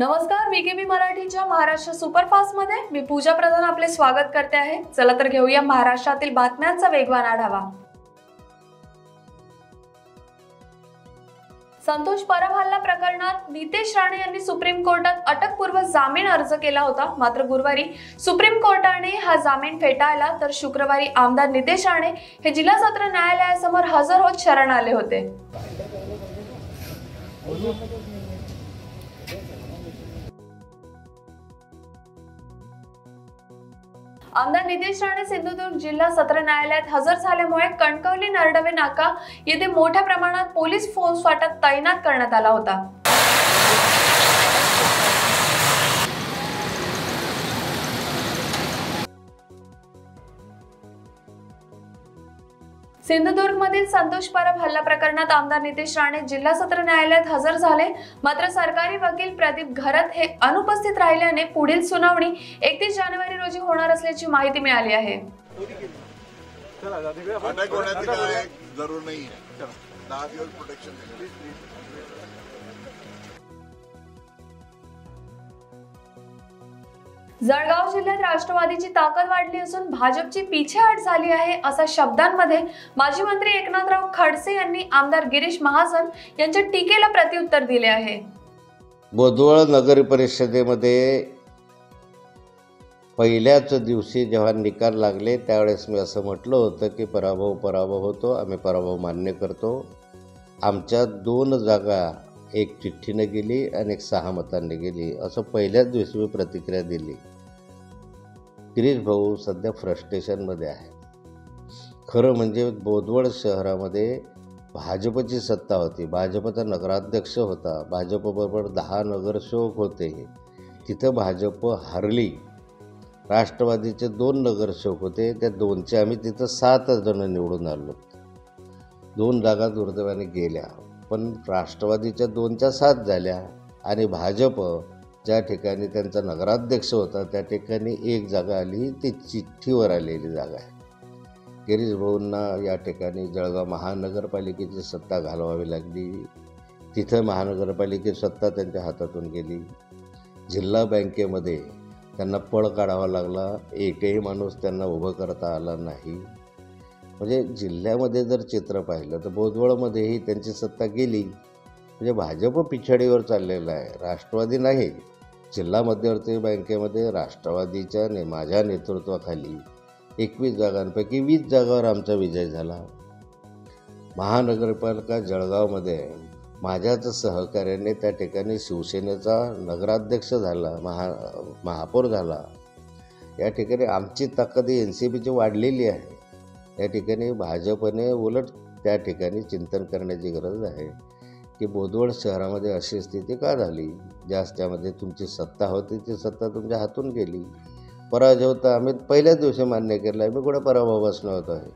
नमस्कार बीकेबी मराठीच्या महाराष्ट्र सुपरफास्टमध्ये मी पूजा प्रधान आपले स्वागत करते आहे. चला तर घेऊया महाराष्ट्रातील बातम्यांचा वेगवान आढावा. संतोष परब हल्ला प्रकरणात नितेश राणे यांनी सुप्रीम कोर्टात अटकपूर्व जामीन अर्ज केला होता. मात्र गुरुवारी सुप्रीम कोर्टाने हा जामीन फेटाळला. तर शुक्रवारी आमदार नितेश राणे हे जिल्हा सत्र न्यायालयासमोर हजर होत शरण आले होते. आमदार नितेश राणे सिंधुदुर्ग जिल्हा सत्र न्यायालयात हजर झाल्यामुळे कणकवली नरडवे नाका येथे मोठ्या प्रमाणात पोलीस फोर्स वाटत तैनात करण्यात आला होता. सिंधुदुर्ग मधील संतोष परब हल्ला प्रकरणात आमदार नितेश राणे जिल्हा सत्र न्यायालयात हजर झाले. मात्र सरकारी वकील प्रदीप घरत हे अनुपस्थित राहिल्याने पुढील सुनावणी एकतीस जानेवारी रोजी होणार असल्याची माहिती मिळाली आहे. अटक होण्याची काय जरूर नाही दहा दिवस प्रोटेक्शन जळगाव जिल्ह्यात राष्ट्रवादीची ताकद वाढली असून भाजपची पिछेहाट झाली आहे असा शब्दांमध्ये माजी मंत्री एकनाथराव खडसे यांनी आमदार गिरीश महाजन यांच्या टीकेला प्रत्युत्तर दिले आहे. बोदवळ नगर परिषदेमध्ये पहिल्याच दिवशी जेव्हा निकाल लागले त्यावेळेस मी असं म्हटलं होतं की पराभव पराभव होतो आम्ही पराभव मान्य करतो. आमच्या दोन जागा एक चिठ्ठीनं गेली आणि एक सहा मतांनी गेली. असं पहिल्याच दिवशी मी प्रतिक्रिया दिली. गिरीश भाऊ सध्या फ्रस्ट्रेशनमध्ये आहे खरं म्हणजे बोदवड शहरामध्ये भाजपची सत्ता होती. भाजपचा नगराध्यक्ष होता. भाजपबरोबर दहा नगरसेवक होते तिथं भाजप हारली. राष्ट्रवादीचे दोन नगरसेवक होते. त्या दोनचे आम्ही तिथं सात जण निवडून आलो दोन जागा दुर्दैवाने गेल्या. पण राष्ट्रवादीच्या दोनच्या सात झाल्या आणि भाजप ज्या ठिकाणी त्यांचा नगराध्यक्ष होता त्या ठिकाणी एक जागा आली ती चिठ्ठीवर आलेली जागा आहे. गिरीश भाऊंना या ठिकाणी जळगाव महानगरपालिकेची सत्ता घालवावी लागली. तिथं महानगरपालिकेची सत्ता त्यांच्या हातातून गेली. जिल्हा बँकेमध्ये त्यांना पळ काढावा लागला. एकही माणूस त्यांना उभं करता आला नाही. म्हणजे जिल्ह्यामध्ये जर चित्र पाहिलं तर बोदवळमध्येही त्यांची सत्ता गेली. म्हणजे भाजप पिछाडीवर चाललेला आहे. राष्ट्रवादी नाही. जिल्हा मध्यवर्ती बँकेमध्ये राष्ट्रवादीच्या ने माझ्या नेतृत्वाखाली एकवीस जागांपैकी वीस जागावर आमचा विजय झाला. महानगरपालिका जळगावमध्ये माझ्याच सहकार्याने त्या ठिकाणी शिवसेनेचा नगराध्यक्ष झाला महा महापौर झाला. या ठिकाणी आमची ताकद एन सी बीची वाढलेली आहे. त्या ठिकाणी भाजपने उलट त्या ठिकाणी चिंतन करण्याची गरज आहे. की बोदवड शहरामध्ये अशी स्थिती का झाली? ज्यास त्यामध्ये तुमची सत्ता होती ती सत्ता तुमच्या हातून गेली. पराजय तर आम्ही पहिल्याच दिवशी मान्य केला आहे मी कुठे पराभव बसलो होतो? आहे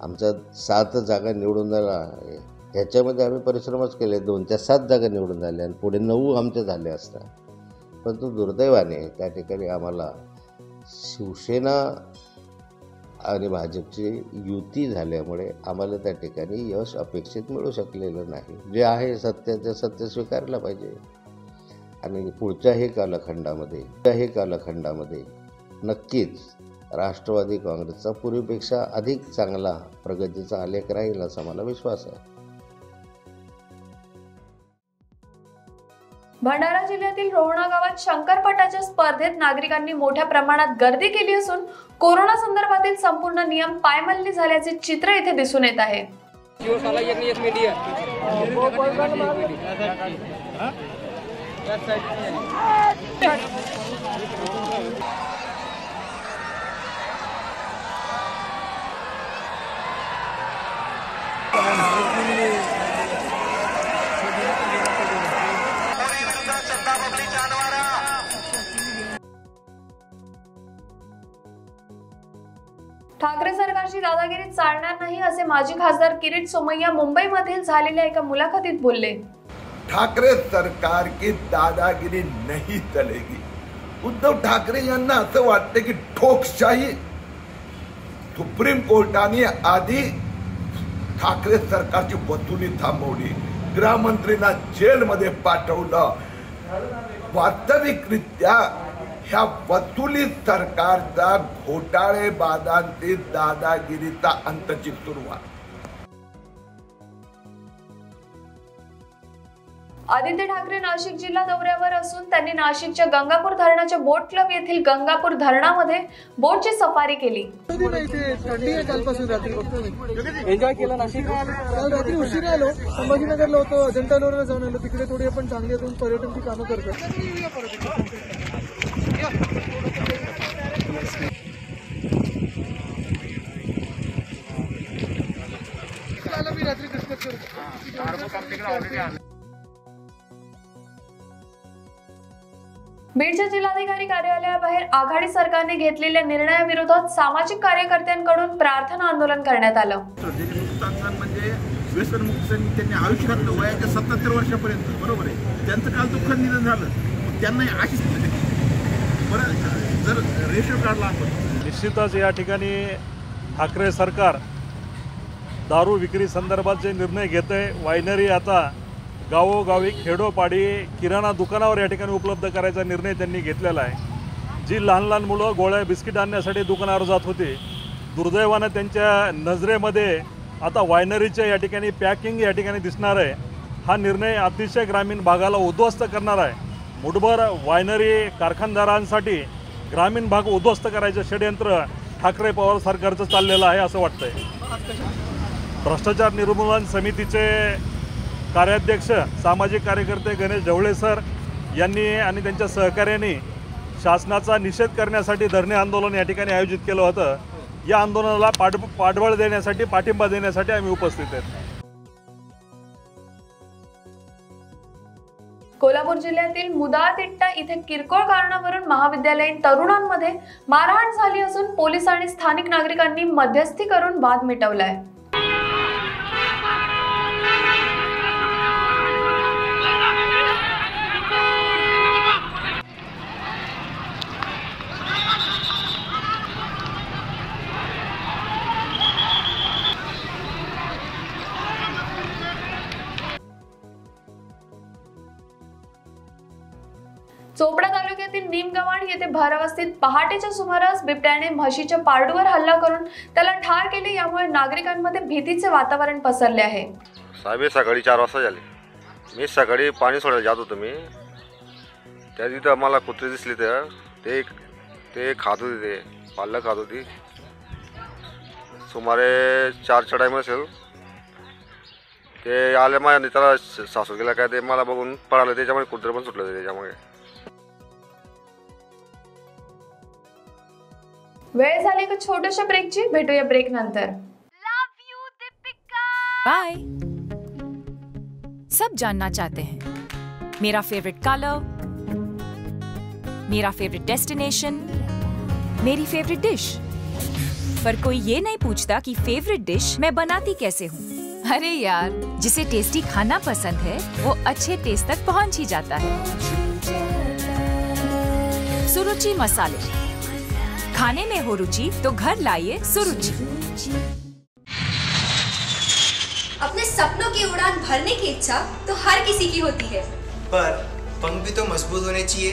आमच्या सात जागा निवडून झाला ह्याच्यामध्ये आम्ही परिश्रमच केले दोनच्या सात जागा निवडून झाल्या आणि पुढे नऊ आमचे झाले असतात परंतु दुर्दैवाने त्या ठिकाणी आम्हाला शिवसेना आणि भाजपची युती झाल्यामुळे आम्हाला त्या ठिकाणी यश अपेक्षित मिळू शकलेलं नाही. जे आहे सत्य ते सत्य स्वीकारलं पाहिजे. आणि पुढच्याही कालखंडामध्ये पुढच्याही कालखंडामध्ये नक्कीच राष्ट्रवादी काँग्रेसचा पूर्वीपेक्षा अधिक चांगला प्रगतीचा आलेख राहील असा मला विश्वास आहे. भंडारा जिल्ह्यातील रोहणा गावात शंकरपटाच्या स्पर्धेत नागरिकांनी मोठ्या प्रमाणात गर्दी केली असून कोरोना संदर्भातील संपूर्ण नियम पायमल्ली झाल्याचे चित्र इथे दिसून येत आहे. मीडिया ठाकरे सरकारची दादागिरी चालणार नाही असे माजी खासदार किरीट सोमय्या मुंबईमधील झालेल्या एका मुलाखतीत बोलले. ठाकरे सरकार की दादागिरी नाही चलेगी. उद्धव ठाकरे यांना असं वाटतं की ठोकशाही सुप्रीम कोर्टाने आधी ठाकरे सरकारची वसुली थांबवली. गृहमंत्रींना जेलमध्ये पाठवलं. वास्तविकरित्या ह्या वसुली सरकारचा घोटाळेबाजांची दादागिरीचा अंतची सुरुवात आदित्य ठाकरे नाशिक जिल्हा दौऱ्यावर असून त्यांनी नाशिकच्या गंगापूर धरणाच्या बोट क्लब येथील गंगापूर धरणामध्ये बोटची सफारी केली. एन्जॉय केलं नाशिक? काल रात्री उशिरा आलो. संभाजीनगरला होतो. अजंठा लोरला जाऊन आलो. तिकडे थोडी आपण चांगली पर्यटनची कामं करतो बीडच्या जिल्हाधिकारी कार्यालयाबाहेर आघाडी सरकारने घेतलेल्या निर्णयाविरोधात सामाजिक कार्यकर्त्यांकडून प्रार्थना आंदोलन करण्यात आलं. म्हणजे व्यसनमुक्त त्यांनी आयुष्य घातलं वयाच्या सत्याहत्तर वर्षापर्यंत बरोबर आहे? त्यांचं काल दुःख निधन झालं. त्यांना अशीच रेशो काढला निश्चितच या ठिकाणी ठाकरे सरकार दारू विक्री संदर्भात जे निर्णय घेत आहे वायनरी आता गावोगावी खेडोपाडी किराणा दुकानावर या ठिकाणी उपलब्ध करायचा निर्णय त्यांनी घेतलेला आहे. जी लहान लहान मुलं गोळ्या बिस्किट आणण्यासाठी दुकानावर जात होती दुर्दैवानं त्यांच्या नजरेमध्ये आता वायनरीच्या या ठिकाणी पॅकिंग या ठिकाणी दिसणार आहे. हा निर्णय अतिशय ग्रामीण भागाला उद्ध्वस्त करणार आहे. मुठभर वायनरी कारखानदारांसाठी ग्रामीण भाग उद्ध्वस्त करायचं षडयंत्र ठाकरे पवार सरकारचं चाललेलं आहे असं वाटतंय. भ्रष्टाचार निर्मूलन समितीचे कार्याध्यक्ष सामाजिक कार्यकर्ते गणेश ढवळे सर यांनी आणि त्यांच्या सहकार्याने शासनाचा निषेध करण्यासाठी धरणे आंदोलन या ठिकाणी आयोजित केलं होतं. या आंदोलनाला पाठ पाठबळ देण्यासाठी पाठिंबा देण्यासाठी आम्ही उपस्थित आहेत. कोल्हापूर जिल्ह्यातील मुदातिट्टा इथे किरकोळ कारणावरून महाविद्यालयीन तरुणांमध्ये मारहाण झाली असून पोलीस आणि स्थानिक नागरिकांनी मध्यस्थी करून वाद मिटवलाय. भरवस्तीत पहाटेच्या सुमारास बिबट्याने म्हशीच्या पारडूवर हल्ला करून त्याला ठार केले यामुळे नागरिकांमध्ये भीतीचे वातावरण पसरले आहे. साहेब सकाळी चार वाजता झाले. मी सकाळी पाणी सोडायला जात होतो मी. त्या तिथं मला कुत्रे दिसले तर ते ते खात होते ते. पाल्लं खात होती. सुमारे चारच्या टाईम असेल. ते आले माझ्या त्याला सासू गेला काय ते मला बघून पळालं. त्याच्यामुळे कुत्रे पण सुटलं त्याच्यामुळे. वेळ झाली का छोट्याशा ब्रेकची भेटूया ब्रेक नंतर. बाय सब जानना चाहते हैं। मेरा फेवरेट कलर मेरा फेवरेट डेस्टिनेशन मेरी फेवरेट डिश पर कोई ये नहीं पूछता कि फेवरेट डिश मैं बनाती कैसे हूँ। अरे यार। जिसे टेस्टी खाना पसंद है वो अच्छे टेस्ट तक पहुँच ही जाता है। सुरुचि मसाले। खाने में हो रुचि तो घर लाइए सुरुचि। अपने सपनों की उड़ान भरने की इच्छा तो हर किसी की होती है। पर पंख भी तो मज़बूत होने चाहिए।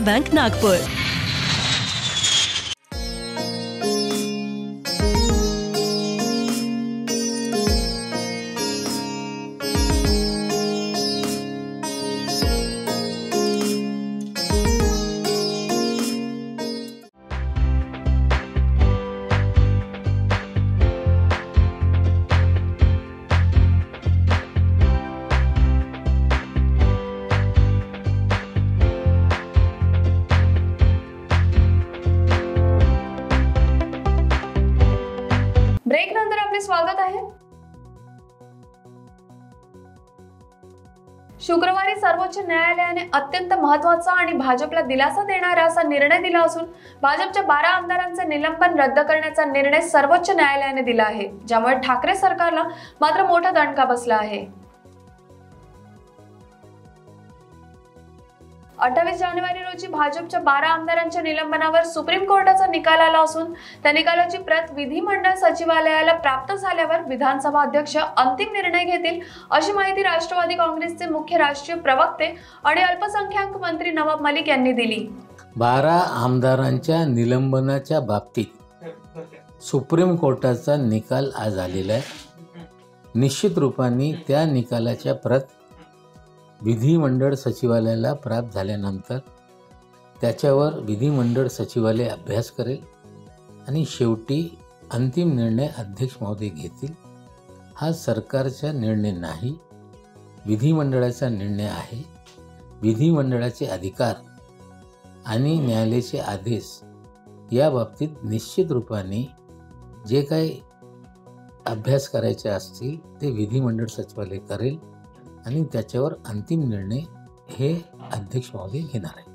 Bank, Nagpur. अत्यंत महत्त्वाचा आणि भाजपला दिलासा देणारा असा निर्णय दिला असून भाजपच्या बारा आमदारांचे निलंबन रद्द करण्याचा निर्णय सर्वोच्च न्यायालयाने दिला आहे ज्यामुळे ठाकरे सरकारला मात्र मोठा दणका बसला आहे. अठ्ठावीस जानेवारी रोजी भाजपच्या बारा आमदारांच्या निलंबनावर सुप्रीम कोर्टाचा निकाल आला असून त्या निकालाची प्रत विधिमंडळ सचिवालयाला प्राप्त झाल्यावर विधानसभा अध्यक्ष अंतिम निर्णय घेतील अशी माहिती राष्ट्रवादी काँग्रेसचे मुख्य राष्ट्रीय प्रवक्ते आणि अल्पसंख्याक मंत्री नवाब मलिक यांनी दिली. बारा आमदारांच्या निलंबनाच्या बाबतीत सुप्रीम कोर्टाचा निकाल आज आलेला आहे. निश्चित रूपाने त्या निकालाच्या प्रत विधिमंडळ सचिवालयाला प्राप्त झाल्यानंतर त्याच्यावर विधिमंडळ सचिवालय अभ्यास करेल आणि शेवटी अंतिम निर्णय अध्यक्ष महोदय घेतील. हा सरकारचा निर्णय नाही विधिमंडळाचा निर्णय आहे. विधिमंडळाचे अधिकार आणि न्यायालयाचे आदेश या बाबतीत निश्चित रूपाने जे काही अभ्यास करायचे असतील ते विधिमंडळ सचिवालय करेल. आणि त्याच्यावर अंतिम निर्णय हे अध्यक्ष महोदय घेणार आहे.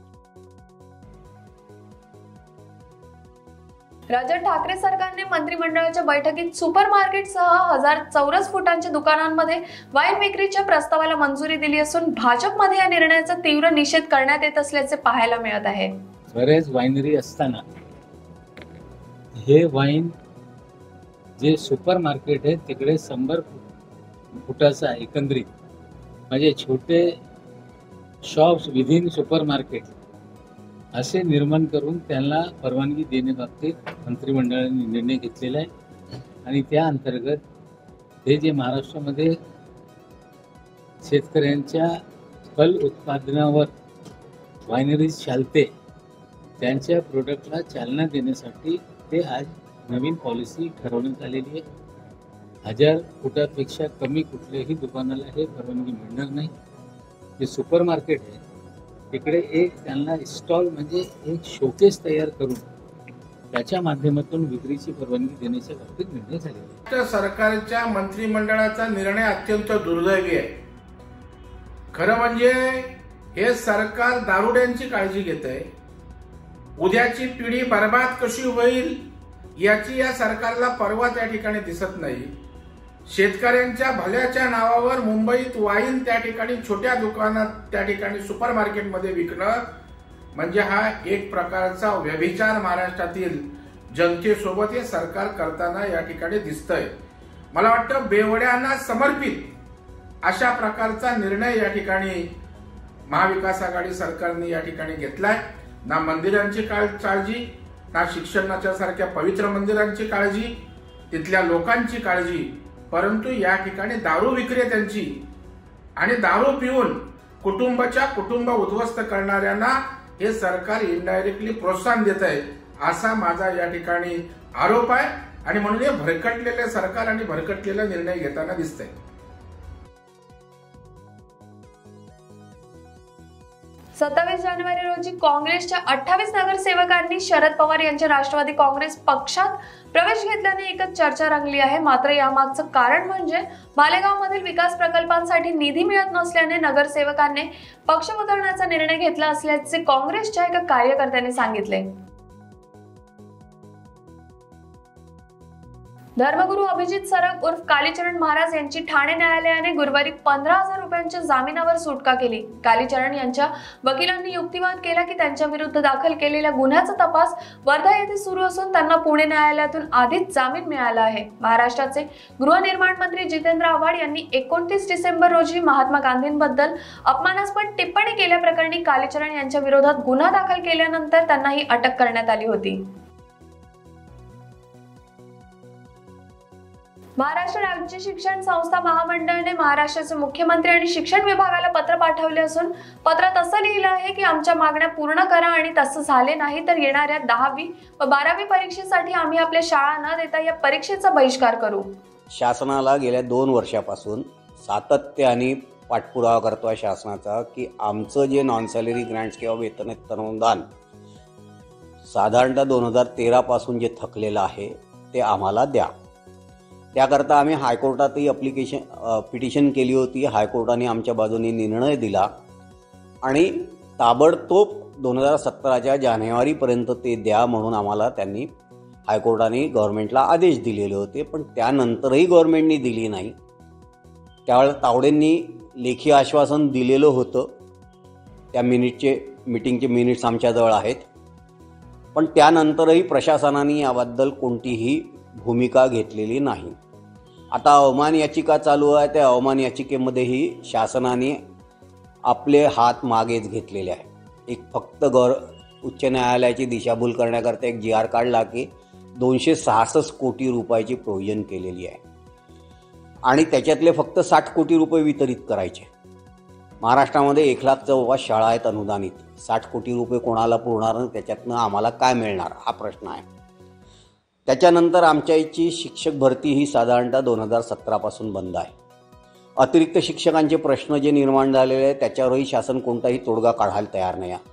राज्यात ठाकरे सरकारने मंत्रिमंडळाच्या बैठकीत सुपर मार्केटसह हजार चौरस फुटांच्या दुकानांमध्ये वाईन विक्रीच्या प्रस्तावाला मंजुरी दिली असून भाजपमध्ये या निर्णयाचा तीव्र निषेध करण्यात येत असल्याचे पाहायला मिळत आहे. बरेच वाईनरी असताना हे वाईन जे सुपर मार्केट आहे तिकडे शंभर फुटाचं एकंदरीत म्हणजे छोटे शॉप्स विदिन सुपर मार्केट असे निर्माण करून त्यांना परवानगी देण्याबाबतीत मंत्रिमंडळाने निर्णय घेतलेला आहे. आणि त्या अंतर्गत हे जे महाराष्ट्रामध्ये शेतकऱ्यांच्या फल उत्पादनावर वायनरीज चालते त्यांच्या प्रोडक्टला चालना देण्यासाठी ते आज नवीन पॉलिसी ठरवण्यात आलेली आहे. हजार फुटापेक्षा कमी कुठल्याही दुकानाला हे परवानगी मिळणार नाही. जे सुपर मार्केट आहे तिकडे एक त्यांना स्टॉल म्हणजे एक शोकेस तयार करून त्याच्या माध्यमातून विक्रीची परवानगी देण्याच्या बाबतीत निर्णय झालेला तर सरकारच्या मंत्रिमंडळाचा निर्णय अत्यंत दुर्दैवी आहे. खरं म्हणजे हे सरकार दारुड्यांची काळजी घेत आहे. उद्याची पिढी बर्बाद कशी होईल याची या सरकारला पर्वा त्या ठिकाणी दिसत नाही. शेतकऱ्यांच्या भल्याच्या नावावर मुंबईत वाईन त्या ठिकाणी छोट्या दुकानात त्या ठिकाणी सुपर मार्केटमध्ये विकणं म्हणजे हा एक प्रकारचा व्यभिचार महाराष्ट्रातील जनतेसोबत हे सरकार करताना या ठिकाणी दिसतंय. मला वाटतं बेवड्यांना समर्पित अशा प्रकारचा निर्णय या ठिकाणी महाविकास आघाडी सरकारने या ठिकाणी घेतलाय. ना मंदिरांची काळजी ना शिक्षणाच्या सारख्या पवित्र मंदिरांची काळजी तिथल्या लोकांची काळजी परंतु या ठिकाणी दारू विक्रेत्यांची आणि दारू पिऊन कुटुंबाच्या कुटुंब उद्ध्वस्त करणाऱ्यांना हे सरकार इनडायरेक्टली प्रोत्साहन देत आहे असा माझा या ठिकाणी आरोप आहे. आणि म्हणून हे भरकटलेले सरकार आणि भरकटलेला निर्णय घेताना दिसतंय. सत्तावीस जानेवारी रोजी काँग्रेसच्या अठ्ठावीस नगरसेवकांनी शरद पवार यांच्या राष्ट्रवादी काँग्रेस पक्षात प्रवेश घेतल्याने एकच चर्चा रंगली आहे. मात्र यामागचं कारण म्हणजे मालेगावमधील विकास प्रकल्पांसाठी निधी मिळत नसल्याने नगरसेवकांनी पक्ष बदलण्याचा निर्णय घेतला असल्याचे काँग्रेसच्या एका कार्यकर्त्याने सांगितले. धर्मगुरू अभिजित सरग उर्फ कालीचरण महाराज यांची ठाणे न्यायालयाने गुरुवारी पंधरा हजार रुपयांच्या जामिनावर सुटका केली. कालीचरण यांच्या वकिलांनी युक्तिवाद केला की त्यांच्या विरुद्ध दाखल केलेल्या गुन्ह्याचा तपास वर्धा येथे सुरू असून त्यांना पुणे न्यायालयातून आधीच जामीन मिळाला आहे. महाराष्ट्राचे गृहनिर्माण मंत्री जितेंद्र आव्हाड यांनी एकोणतीस डिसेंबर रोजी महात्मा गांधींबद्दल अपमानास्पद टिप्पणी केल्याप्रकरणी कालीचरण यांच्या विरोधात गुन्हा दाखल केल्यानंतर त्यांना ही अटक करण्यात आली होती. महाराष्ट्र राज्य शिक्षण संस्था महामंडळाने महाराष्ट्राचे मुख्यमंत्री आणि शिक्षण विभागाला पत्र पाठवले असून पत्रात असं लिहिलं आहे की आमच्या मागण्या पूर्ण करा आणि तसं झाले नाही तर येणाऱ्या दहावी व बारावी परीक्षेसाठी आम्ही आपल्या शाळा न देता या परीक्षेचा बहिष्कार करू. शासनाला गेल्या दोन वर्षापासून सातत्याने पाठपुरावा करतो आहे शासनाचा की आमचं जे नॉन सॅलरी ग्रँट्स किंवा वेतन अनुदान साधारणतः दोन हजार तेरापासून जे थकलेलं आहे ते आम्हाला द्या. त्याकरता आम्ही हायकोर्टातही अप्लिकेशन पिटिशन केली होती. हायकोर्टाने आमच्या बाजूने निर्णय दिला. आणि ताबडतोब दोन हजार सतराच्या जानेवारीपर्यंत ते द्या म्हणून आम्हाला त्यांनी हायकोर्टाने गव्हर्नमेंटला आदेश दिलेले होते. पण त्यानंतरही गव्हर्मेंटनी दिली नाही. त्यावेळेला तावडेंनी लेखी आश्वासन दिलेलं होतं. त्या मिनिटचे मिटिंगचे मिनिट्स आमच्याजवळ आहेत. पण त्यानंतरही प्रशासनाने याबद्दल कोणतीही भूमिका घेतलेली नाही. आता अवमान याचिका चालू आहे त्या अवमान याचिकेमध्येही शासनाने आपले हात मागेच घेतलेले आहे. एक फक्त गौर उच्च न्यायालयाची दिशाभूल करण्याकरता एक जी आर काढला की दोनशे सहासष्ट कोटी रुपयाची प्रोव्हिजन केलेली आहे. आणि त्याच्यातले फक्त साठ कोटी रुपये वितरित करायचे. महाराष्ट्रामध्ये एक लाख जवळपास शाळा आहेत अनुदानित. साठ कोटी रुपये कोणाला पुरणार त्याच्यातनं आम्हाला काय मिळणार? हा प्रश्न आहे. त्याच्यानंतर आमच्या इथची शिक्षक भरती ही साधारणतः दोन हजार सतरापासून बंद आहे. अतिरिक्त शिक्षकांचे प्रश्न जे निर्माण झालेले आहेत त्याच्यावरही शासन कोणताही तोडगा काढायला तयार नाही आहे.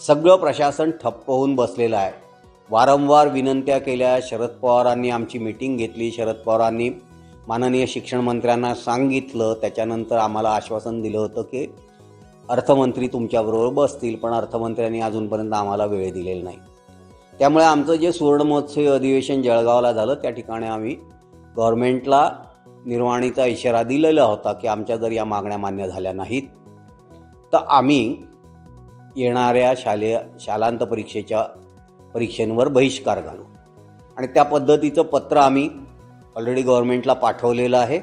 सगळं प्रशासन ठप्प होऊन बसलेलं आहे. वारंवार विनंत्या केल्या शरद पवारांनी आमची मिटिंग घेतली शरद पवारांनी माननीय शिक्षण मंत्र्यांना सांगितलं त्याच्यानंतर आम्हाला आश्वासन दिलं होतं की अर्थमंत्री तुमच्याबरोबर बसतील पण अर्थमंत्र्यांनी अजूनपर्यंत आम्हाला वेळ दिलेला नाही. त्यामुळे आमचं जे सुवर्ण महोत्सवी अधिवेशन जळगावला झालं त्या ठिकाणी आम्ही गव्हर्मेंटला निर्वाणीचा इशारा दिलेला होता की आमच्या जर या मागण्या मान्य झाल्या नाहीत तर आम्ही येणाऱ्या शालेय शालांत परीक्षेच्या परीक्षेंवर बहिष्कार घालू. आणि त्या पद्धतीचं पत्र आम्ही ऑलरेडी गव्हर्मेंटला पाठवलेलं आहे.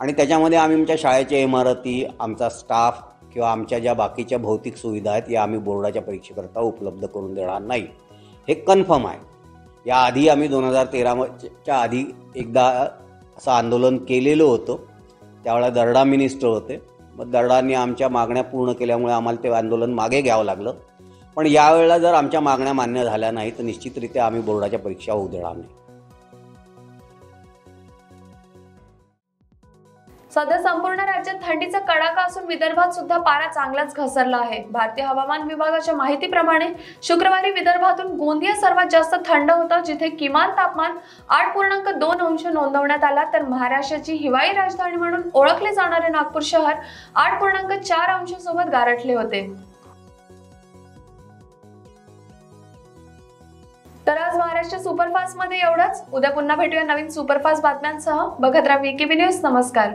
आणि त्याच्यामध्ये आम्ही आमच्या शाळेच्या इमारती आमचा स्टाफ किंवा आमच्या ज्या बाकीच्या भौतिक सुविधा आहेत या आम्ही बोर्डाच्या परीक्षेकरता उपलब्ध करून देणार नाही. हे कन्फर्म आहे. याआधी आम्ही दोन हजार तेराच्या आधी एकदा असं आंदोलन केलेलं होतं. त्यावेळेला दर्डा मिनिस्टर होते. मग दर्डांनी आमच्या मागण्या पूर्ण केल्यामुळे आम्हाला ते आंदोलन मागे घ्यावं लागलं. पण यावेळेला जर आमच्या मागण्या मान्य झाल्या नाही तर निश्चितरित्या आम्ही बोर्डाच्या परीक्षा होऊ देणार नाही. सध्या संपूर्ण राज्यात थंडीचा कडाका असून विदर्भात सुद्धा पारा चांगलाच घसरला आहे. भारतीय हवामान विभागाच्या माहितीप्रमाणे शुक्रवारी विदर्भातून गोंदिया सर्वात जास्त थंड होतं जिथे किमान तापमान आठ पूर्णांक दोन अंश नोंदवण्यात आला. तर महाराष्ट्राची हिवाळी राजधानी म्हणून ओळखले जाणारे नागपूर शहर आठ पूर्णांक चार अंशासोबत गारठले होते. तर आज महाराष्ट्र सुपरफास्टमध्ये एवढंच. उद्या पुन्हा भेटूया नवीन सुपरफास्ट बातम्यांसह. बघत राहा वीकेबी न्यूज. नमस्कार.